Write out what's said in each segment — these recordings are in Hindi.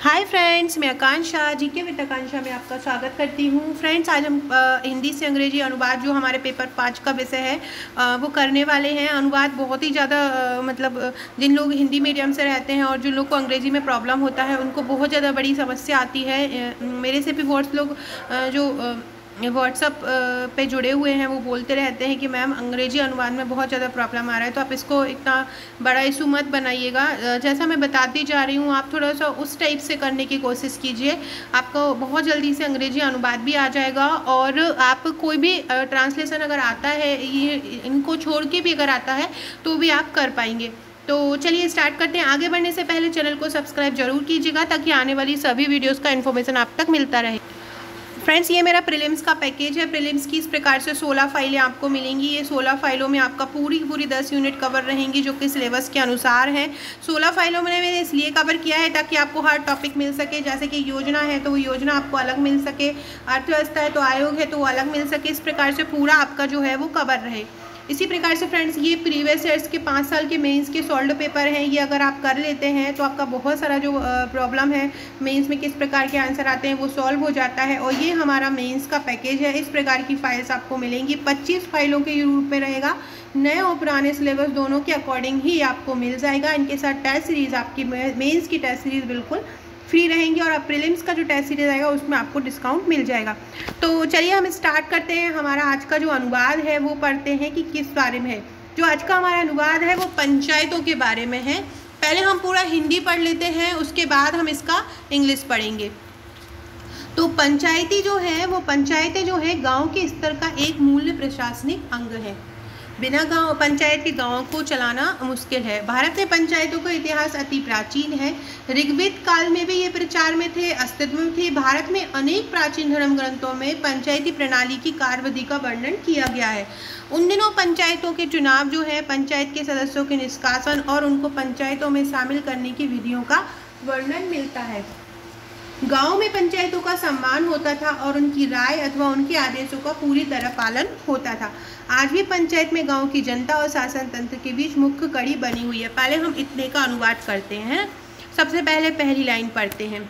हाय फ्रेंड्स मैं आकांक्षा जी के विद आकांक्षा में आपका स्वागत करती हूँ। फ्रेंड्स आज हम हिंदी से अंग्रेज़ी अनुवाद जो हमारे पेपर पाँच का विषय है आ, वो करने वाले हैं। अनुवाद बहुत ही ज़्यादा मतलब जिन लोग हिंदी मीडियम से रहते हैं और जिन लोग को अंग्रेज़ी में प्रॉब्लम होता है उनको बहुत ज़्यादा बड़ी समस्या आती है। मेरे से भी बहुत लोग जो व्हाट्सअप पे जुड़े हुए हैं, वो बोलते रहते हैं कि मैम अंग्रेज़ी अनुवाद में बहुत ज़्यादा प्रॉब्लम आ रहा है तो आप इसको इतना बड़ा इशू मत बनाइएगा। जैसा मैं बताती जा रही हूँ, आप थोड़ा सा उस टाइप से करने की कोशिश कीजिए। आपको बहुत जल्दी से अंग्रेज़ी अनुवाद भी आ जाएगा और आप कोई भी ट्रांसलेशन अगर आता है, ये इनको छोड़ के भी अगर आता है तो भी आप कर पाएँगे। तो चलिए स्टार्ट करते हैं। आगे बढ़ने से पहले चैनल को सब्सक्राइब ज़रूर कीजिएगा, ताकि आने वाली सभी वीडियोज़ का इन्फॉर्मेशन आप तक मिलता रहे। फ्रेंड्स ये मेरा प्रीलिम्स का पैकेज है। प्रीलिम्स की इस प्रकार से 16 फाइलें आपको मिलेंगी। ये 16 फाइलों में आपका पूरी पूरी 10 यूनिट कवर रहेंगी, जो कि सिलेबस के अनुसार हैं। 16 फाइलों में मैंने इसलिए कवर किया है ताकि आपको हर टॉपिक मिल सके। जैसे कि योजना है तो वो योजना आपको अलग मिल सके। अर्थव्यवस्था है तो आयोग है तो वो अलग मिल सके। इस प्रकार से पूरा आपका जो है वो कवर रहे। इसी प्रकार से फ्रेंड्स ये प्रीवियस ईयर्स के पाँच साल के मेंस के सॉल्व पेपर हैं, ये अगर आप कर लेते हैं तो आपका बहुत सारा जो प्रॉब्लम है मेंस में किस प्रकार के आंसर आते हैं, वो सॉल्व हो जाता है और ये हमारा मेंस का पैकेज है। इस प्रकार की फाइल्स आपको मिलेंगी। पच्चीस फाइलों के रूप में रहेगा। नए और पुराने सिलेबस दोनों के अकॉर्डिंग ही आपको मिल जाएगा। इनके साथ टेस्ट सीरीज़ आपकी मेन्स की टेस्ट सीरीज़ बिल्कुल फ्री रहेंगे और प्रीलिम्स का जो टेस्ट सीरीज़ आएगा, उसमें आपको डिस्काउंट मिल जाएगा। तो चलिए हम स्टार्ट करते हैं। हमारा आज का जो अनुवाद है, वो पढ़ते हैं कि किस बारे में है। जो आज का हमारा अनुवाद है, वो पंचायतों के बारे में है। पहले हम पूरा हिंदी पढ़ लेते हैं, उसके बाद हम इसका इंग्लिश पढ़ेंगे। तो पंचायती जो है, वो पंचायतें जो है, गाँव के स्तर का एक मूल्य प्रशासनिक अंग है। बिना गाँव पंचायत के गाँवों को चलाना मुश्किल है। भारत में पंचायतों का इतिहास अति प्राचीन है। ऋग्वेद काल में भी ये प्रचार में थे, अस्तित्व में थे। भारत में अनेक प्राचीन धर्म ग्रंथों में पंचायती प्रणाली की कार्यविधि का वर्णन किया गया है। उन दिनों पंचायतों के चुनाव जो है, पंचायत के सदस्यों के निष्कासन और उनको पंचायतों में शामिल करने की विधियों का वर्णन मिलता है। गाँव में पंचायतों का सम्मान होता था और उनकी राय अथवा उनके आदेशों का पूरी तरह पालन होता था। आज भी पंचायत में गाँव की जनता और शासन तंत्र के बीच मुख्य कड़ी बनी हुई है। पहले हम इतने का अनुवाद करते हैं। सबसे पहले पहली लाइन पढ़ते हैं।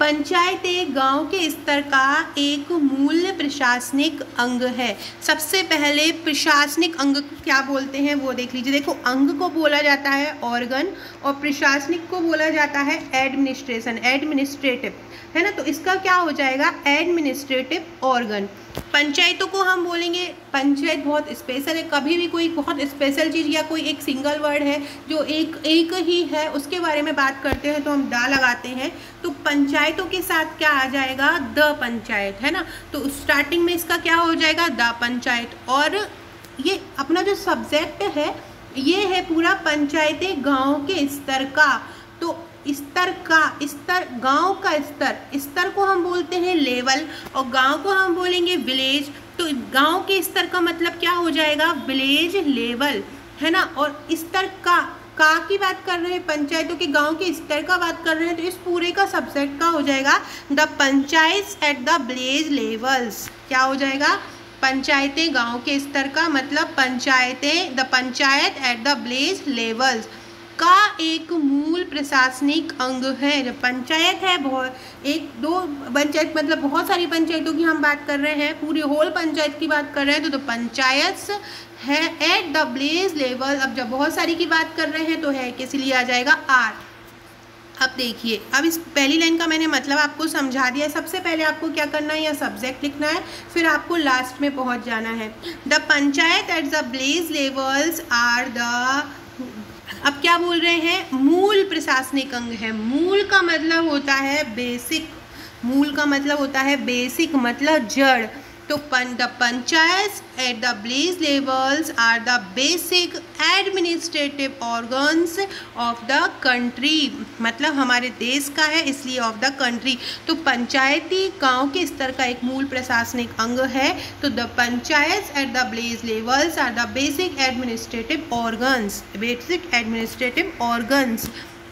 पंचायत गाँव के स्तर का एक मूल प्रशासनिक अंग है। सबसे पहले प्रशासनिक अंग क्या बोलते हैं वो देख लीजिए। देखो, अंग को बोला जाता है ऑर्गन और प्रशासनिक को बोला जाता है एडमिनिस्ट्रेशन एडमिनिस्ट्रेटिव है ना? तो इसका क्या हो जाएगा? एडमिनिस्ट्रेटिव ऑर्गन पंचायतों को हम बोलेंगे, पंचायत बहुत स्पेशल है। कभी भी कोई बहुत स्पेशल चीज़ या कोई एक सिंगल वर्ड है जो एक एक ही है, उसके बारे में बात करते हैं तो हम दा लगाते हैं। तो पंचायतों के साथ क्या आ जाएगा? द पंचायत, है ना? तो स्टार्टिंग में इसका क्या हो जाएगा? द पंचायत। और ये अपना जो सब्जेक्ट है, ये है पूरा पंचायती गाँव के स्तर का। तो स्तर का, स्तर, गाँव का स्तर स्तर को हम बोलते हैं लेवल और गाँव को हम बोलेंगे विलेज। तो गाँव के स्तर का मतलब क्या हो जाएगा? विलेज लेवल, है ना? और स्तर का का की बात कर रहे हैं? पंचायतों के गाँव के स्तर का बात कर रहे हैं तो इस पूरे का सब्जेक्ट का हो जाएगा the panchayat at the village levels क्या हो जाएगा? पंचायतें गाँव के स्तर का मतलब पंचायतें the panchayat at the village levels का एक मूल प्रशासनिक अंग है पंचायत है बहुत एक दो पंचायत मतलब बहुत सारी पंचायतों की हम बात कर रहे हैं पूरी होल पंचायत की बात कर रहे हैं तो, तो पंचायत है एट द ब्लेज लेवल अब जब बहुत सारी की बात कर रहे हैं तो है किस लिए आ जाएगा आर अब देखिए अब इस पहली लाइन का मैंने मतलब आपको समझा दिया सबसे पहले आपको क्या करना है या सब्जेक्ट लिखना है फिर आपको लास्ट में पहुँच जाना है. The panchayat at the village levels are the अब क्या बोल रहे हैं? मूल प्रशासनिक अंग है। मूल का मतलब होता है बेसिक मूल का मतलब होता है बेसिक मतलब जड़। तो the panchayat at the village levels are the basic administrative organs of the country मतलब हमारे देश का है, इसलिए ऑफ़ द कंट्री तो पंचायती गाँव के स्तर का एक मूल प्रशासनिक अंग है. तो the panchayat at the village levels are the basic administrative organs basic administrative organs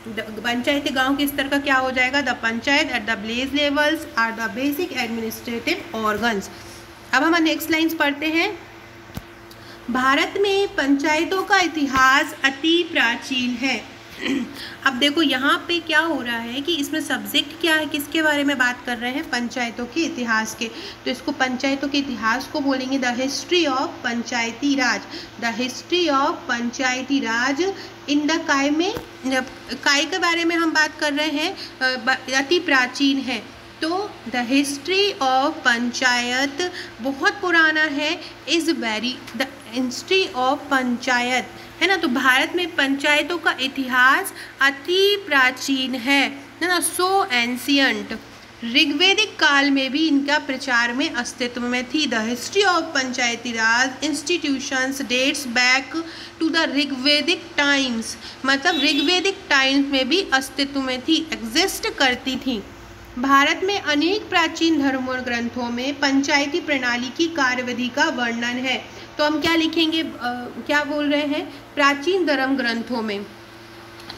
पंचायती गाँव के स्तर का क्या हो जाएगा? The panchayat at the village levels are the basic administrative organs अब हम नेक्स्ट लाइन्स पढ़ते हैं। भारत में पंचायतों का इतिहास अति प्राचीन है। अब देखो, यहाँ पे क्या हो रहा है कि इसमें सब्जेक्ट क्या है, किसके बारे में बात कर रहे हैं? पंचायतों के इतिहास के। तो इसको पंचायतों के इतिहास को बोलेंगे the history of Panchayati Raj. The history of Panchayati Raj in the काय में काय के बारे में हम बात कर रहे हैं अति प्राचीन है। तो द हिस्ट्री ऑफ़ पंचायत बहुत पुराना है is very the history of panchayat है ना? तो भारत में पंचायतों का इतिहास अति प्राचीन है है ना? सो एंशियंट ऋग्वेदिक काल में भी इनका प्रचार में अस्तित्व में थी। The history of Panchayati Raj institutions dates back to the Rigvedic times मतलब ऋग्वेदिक टाइम्स में भी अस्तित्व में थी एग्जिस्ट करती थी। भारत में अनेक प्राचीन धर्म और ग्रंथों में पंचायती प्रणाली की कार्यविधि का वर्णन है। तो हम क्या लिखेंगे आ, क्या बोल रहे हैं? प्राचीन धर्म ग्रंथों में।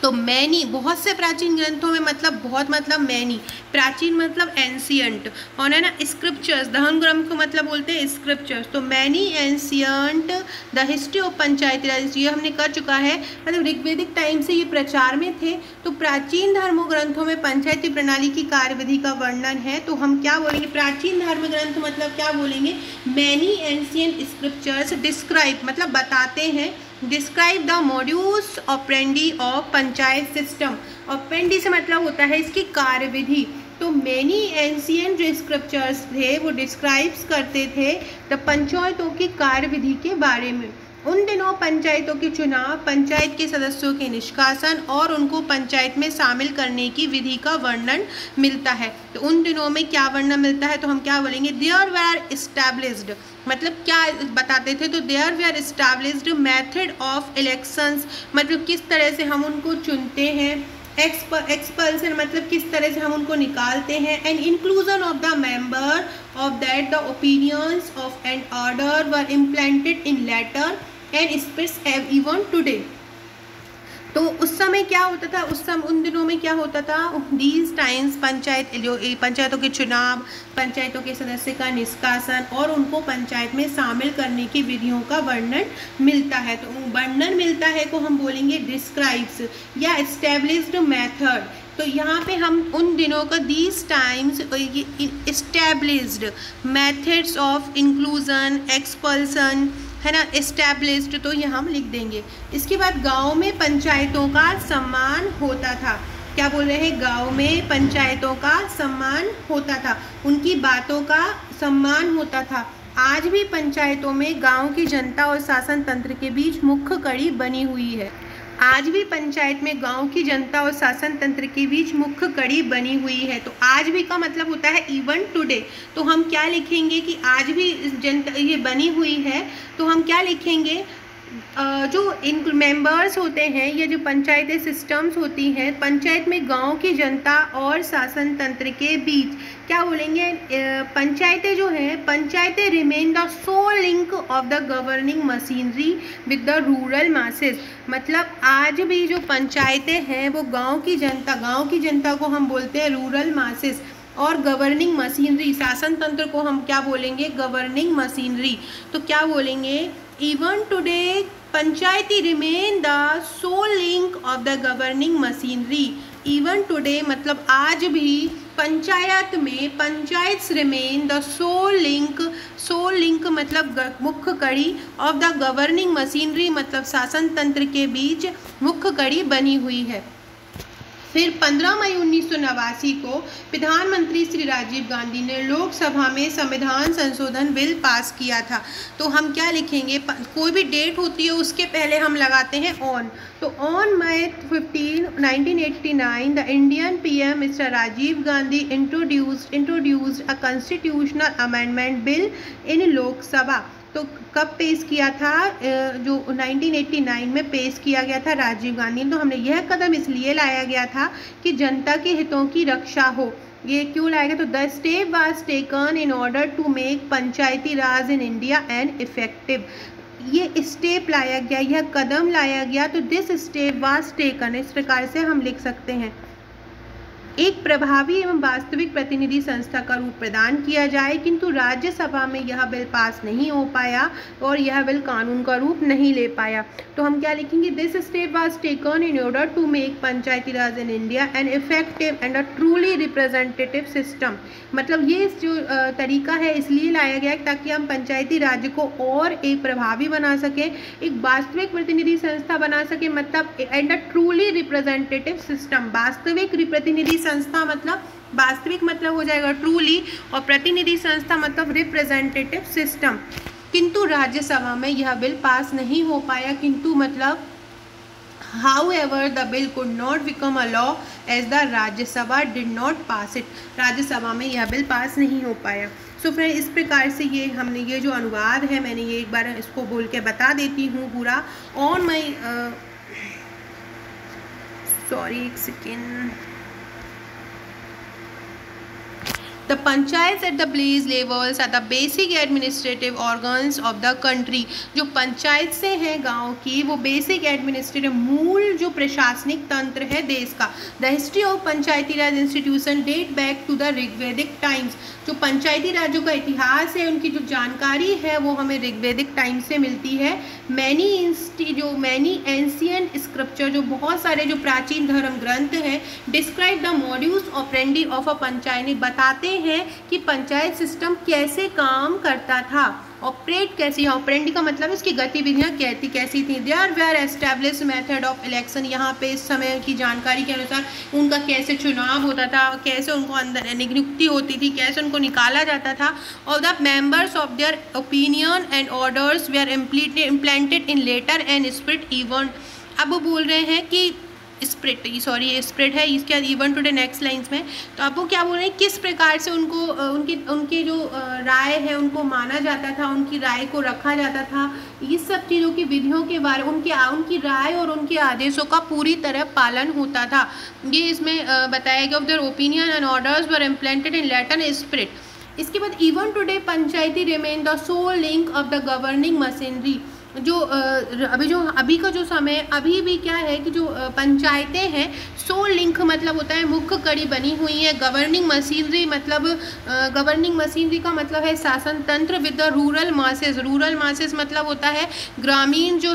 तो मैनी, बहुत से प्राचीन ग्रंथों में मतलब बहुत मतलब मैनी। प्राचीन मतलब एंशियंट और है ना स्क्रिप्चर्स दहन ग्रंथ को मतलब बोलते हैं स्क्रिप्चर्स तो many ancient the history of Panchayati Raj ये हमने कर चुका है। मतलब ऋग्वेदिक टाइम से ये प्रचार में थे। तो प्राचीन धर्म ग्रंथों में पंचायती प्रणाली की कार्यविधि का वर्णन है। तो हम क्या बोलेंगे? प्राचीन धर्म ग्रंथ मतलब क्या बोलेंगे? मैनी एंशियंट स्क्रिप्चर्स डिस्क्राइब मतलब बताते हैं। Describe the modus operandi of panchayat system operandi से मतलब होता है इसकी कार्यविधि। तो मैनी एंशियन जो स्क्रिप्चर्स थे, वो डिस्क्राइब्स करते थे द पंचायतों की कार्यविधि के बारे में। उन दिनों पंचायतों के चुनाव, पंचायत के सदस्यों के निष्कासन और उनको पंचायत में शामिल करने की विधि का वर्णन मिलता है। तो उन दिनों में क्या वर्णन मिलता है तो हम क्या बोलेंगे? देयर वे आर इस्टेब्लिश्ड मतलब क्या बताते थे? तो there were are established method of elections मतलब किस तरह से हम उनको चुनते हैं एक्सपल्सन मतलब किस तरह से हम उनको निकालते हैं and inclusion of the member of that the opinions of and order were implanted in later and spirits have even today तो उस समय क्या होता था? उस समय उन दिनों में क्या होता था? दीज टाइम्स पंचायत, जो पंचायतों के चुनाव, पंचायतों के सदस्य का निष्कासन और उनको पंचायत में शामिल करने की विधियों का वर्णन मिलता है। तो वर्णन मिलता है को हम बोलेंगे डिस्क्राइब्स या इस्टेब्लिश्ड मेथड तो यहाँ पे हम उन दिनों का these times established methods of inclusion expulsion है ना? इस्टेब्लिश्ड तो ये हम लिख देंगे। इसके बाद गाँव में पंचायतों का सम्मान होता था। क्या बोल रहे हैं? गाँव में पंचायतों का सम्मान होता था। उनकी बातों का सम्मान होता था। आज भी पंचायतों में गाँव की जनता और शासन तंत्र के बीच मुख्य कड़ी बनी हुई है। आज भी पंचायत में गाँव की जनता और शासन तंत्र के बीच मुख्य कड़ी बनी हुई है। तो आज भी का मतलब होता है इवन टुडे तो हम क्या लिखेंगे कि आज भी जनता, ये बनी हुई है। तो हम क्या लिखेंगे? जो इन मेंबर्स होते हैं, या जो पंचायती सिस्टम्स होती हैं, पंचायत में गाँव की जनता और शासन तंत्र के बीच क्या बोलेंगे? पंचायतें जो हैं, पंचायतें remain the sole link of the governing machinery with the rural masses मतलब आज भी जो पंचायतें हैं, वो गाँव की जनता, गाँव की जनता को हम बोलते हैं रूरल मासेस और गवर्निंग मशीनरी शासन तंत्र को हम क्या बोलेंगे? गवर्निंग मशीनरी तो क्या बोलेंगे? Even today panchayati remain the soul link of the governing machinery even today मतलब आज भी पंचायत में panchayat remain the soul link soul link मतलब मुख्य कड़ी ऑफ़ द गवर्निंग मशीनरी मतलब शासन तंत्र के बीच मुख्य कड़ी बनी हुई है। फिर 15 मई उन्नीस सौ नवासी को प्रधानमंत्री श्री राजीव गांधी ने लोकसभा में संविधान संशोधन बिल पास किया था। तो हम क्या लिखेंगे? कोई भी डेट होती है, उसके पहले हम लगाते हैं ऑन तो on May 15 1989 the Indian PM mister Rajiv Gandhi introduced introduced a constitutional amendment bill in Lok Sabha. तो कब पेश किया था? जो 1989 में पेश किया गया था राजीव गांधी तो हमने यह कदम इसलिए लाया गया था कि जनता के हितों की रक्षा हो। ये क्यों लाया गया? तो the step was taken in order to make panchayati raj in India and effective. ये स्टेप लाया गया, यह कदम लाया गया तो दिस स्टेप वाज टेकन इस प्रकार से हम लिख सकते हैं। एक प्रभावी एवं वास्तविक प्रतिनिधि संस्था का रूप प्रदान किया जाए, किंतु राज्यसभा में यह बिल पास नहीं हो पाया और यह बिल कानून का रूप नहीं ले पाया। तो हम क्या लिखेंगे? This step was taken in order to make panchayati raj in India an effective and a truly representative system मतलब ये जो तरीका है, इसलिए लाया गया ताकि हम पंचायती राज को और एक प्रभावी बना सकें, एक वास्तविक प्रतिनिधि संस्था बना सके मतलब and a truly representative system वास्तविक प्रतिनिधि संस्था मतलब वास्तविक मतलब हो जाएगा ट्रूली और प्रतिनिधि संस्था मतलब रिप्रेजेंटेटिव सिस्टम किंतु राज्यसभा में यह बिल पास नहीं हो पाया, किंतु मतलब however the bill could not become a law as the Rajya Sabha did not pass it Rajya Sabha में यह बिल पास नहीं हो पाया। सो so फ्रेंड इस प्रकार से ये हमने ये जो अनुवाद है, मैंने ये एक बार इसको बोल के बता देती हूँ पूरा। ऑन माई सॉरी एक second The panchayats at the place levels are the basic administrative organs of the country. जो पंचायत से हैं गाँव की, वो बेसिक एडमिनिस्ट्रेटिव मूल जो प्रशासनिक तंत्र है देश का। The history of panchayati raj institution date back to the Rigvedic times जो पंचायती राज्यों का इतिहास है, उनकी जो जानकारी है, वो हमें ऋग्वेदिक टाइम से मिलती है। मैनी इंस्टी जो मैनी एंशियंट स्क्रिप्चर जो बहुत सारे जो प्राचीन धर्म ग्रंथ हैं डिस्क्राइब द मॉड्यूल्स ऑफ़ रेंडी ऑफ़ अ पंचायत बताते हैं कि पंचायत सिस्टम कैसे काम करता था। ऑपरेट कैसी, ऑपरेंडी का मतलब इसकी गतिविधियाँ कहती कैसी थी? They are were establish method of election यहाँ पे इस समय की जानकारी के अनुसार उनका कैसे चुनाव होता था, कैसे उनको अंदर नियुक्ति होती थी, कैसे उनको निकाला जाता था। और the members of their opinion and orders were implemented in letter and spirit even अब वो बोल रहे हैं कि स्प्रिट सॉरी स्प्रिट है, इसके बाद even today next lines में। तो आप वो क्या बोल रहे हैं, किस प्रकार से उनको उनकी उनकी जो राय है, उनको माना जाता था, उनकी राय को रखा जाता था, इस सब चीज़ों की विधियों के बारे, उनकी उनकी राय और उनके आदेशों का पूरी तरह पालन होता था। ये इसमें बताया गया of opinion and orders were implemented in letter spirit इसके बाद even today panchayati remain the soul link of the governing machinery जो अभी जो, अभी का जो समय, अभी भी क्या है कि जो पंचायतें हैं, सो लिंक मतलब होता है मुख्य कड़ी बनी हुई है गवर्निंग मशीनरी मतलब गवर्निंग मशीनरी का मतलब है शासन तंत्र with the rural masses rural masses मतलब होता है ग्रामीण जो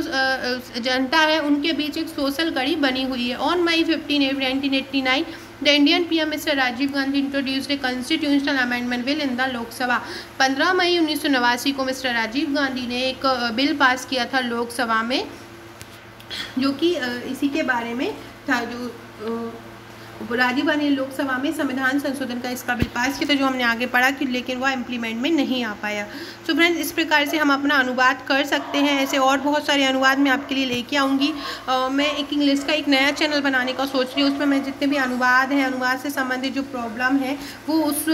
जनता है, उनके बीच एक सोशल कड़ी बनी हुई है। On May fifteen nineteen eighty nine the Indian Mr. Mister Rajiv Gandhi introduce a constitutional amendment bill in the Lok Sabha 15 मई उन्नीस को मिस्टर राजीव गांधी ने एक बिल पास किया था लोकसभा में, जो कि इसी के बारे में था, जो राजीव गांधी लोकसभा में संविधान संशोधन का इसका बिल पास किया था, जो हमने आगे पढ़ा कि लेकिन वह इम्प्लीमेंट में नहीं आ पाया। सो फ्रेंड्स इस प्रकार से हम अपना अनुवाद कर सकते हैं। ऐसे और बहुत सारे अनुवाद मैं आपके लिए लेके आऊँगी। मैं एक इंग्लिश का एक नया चैनल बनाने का सोच रही हूँ। उसमें मैं जितने भी अनुवाद हैं, अनुवाद से संबंधित जो प्रॉब्लम है, वो उस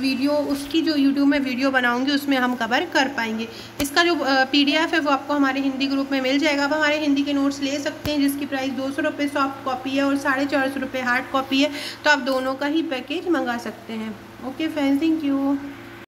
वीडियो उसकी जो यूट्यूब में वीडियो बनाऊँगी, उसमें हम कवर कर पाएँगे। इसका जो पीडीएफ है, वो आपको हमारे हिंदी ग्रुप में मिल जाएगा। आप हमारे हिंदी के नोट्स ले सकते हैं, जिसकी प्राइस दो सौ सॉफ्ट कॉपी है और साढ़े चार सौ हार्ड कॉपी है तो आप दोनों का ही पैकेज मंगा सकते हैं। Okay friends thank you